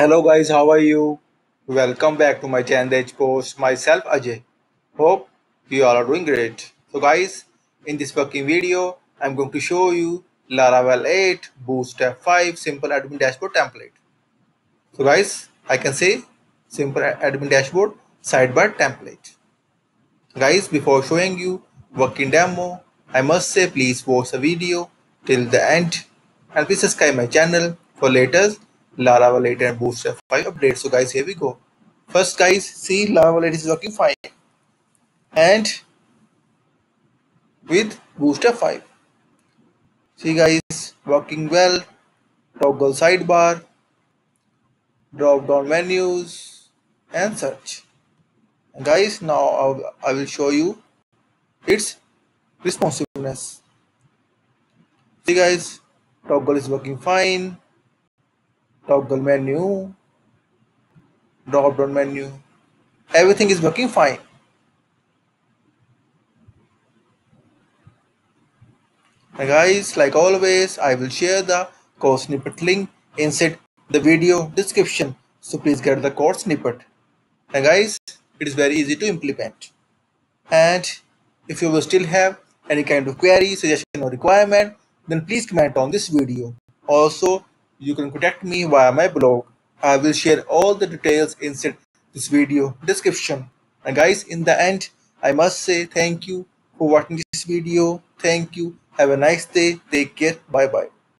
Hello guys, how are you? Welcome back to my channel Therichpost. Myself Ajay. Hope you all are doing great. So guys, in this working video, I'm going to show you Laravel 8 Bootstrap 5 Simple Admin Dashboard template. So guys, I can say Simple Admin Dashboard sidebar template. Guys, before showing you working demo, I must say please watch the video till the end and please subscribe my channel for latest Laravel 8 and Bootstrap 5 update. So guys, here we go. First guys, see Laravel 8 is working fine. And with Bootstrap 5. See guys, working well. Toggle sidebar, drop down menus and search. And guys, now I will show you its responsiveness. See guys, toggle is working fine toggle menu drop down menu everything is working fine. And guys like always i will share the code snippet link inside the video description. So please get the code snippet. And guys it is very easy to implement. And if you will still have any kind of query suggestion or requirement then please comment on this video. Also you can contact me via my blog. I will share all the details inside this video description. And guys, in the end, I must say thank you for watching this video. Thank you. Have a nice day. Take care. Bye bye.